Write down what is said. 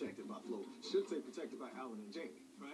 protected by Flo. Should say protected by Alan and Jamie, right?